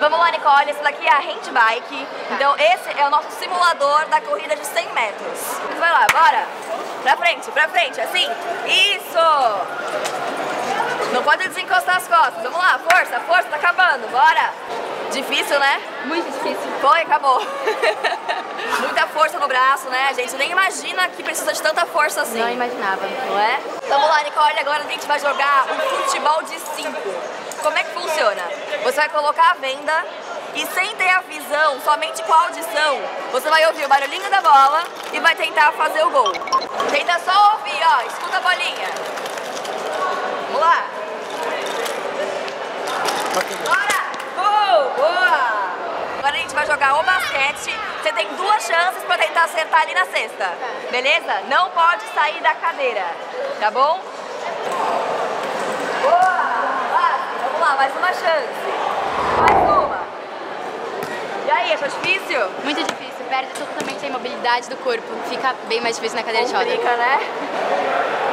Vamos lá, Nicole, esse daqui é a handbike. Então esse é o nosso simulador da corrida de 100 metros. Vai lá, bora. Pra frente, pra frente, assim. Isso! Não pode desencostar as costas. Vamos lá, força, força, tá acabando. Bora. Difícil, né? Muito difícil. Foi, acabou. Muita força no braço, né? A gente nem imagina que precisa de tanta força assim. Não imaginava. Não é? Vamos lá, Nicole, agora a gente vai jogar um futebol de 5. Como é que funciona? Você vai colocar a venda e sem ter a visão, somente com a audição, você vai ouvir o barulhinho da bola e vai tentar fazer o gol. Tenta só ouvir, ó, escuta a bolinha. Vamos lá. Bora! Gol! Boa! Agora a gente vai jogar o basquete. Você tem duas chances pra tentar acertar ali na cesta. Beleza? Não pode sair da cadeira. Tá bom? Boa! Vamos lá, mais uma chance. Mais uma. E aí, achou difícil? Muito difícil. Perde totalmente a imobilidade do corpo. Fica bem mais difícil na cadeira de roda. Complica, né?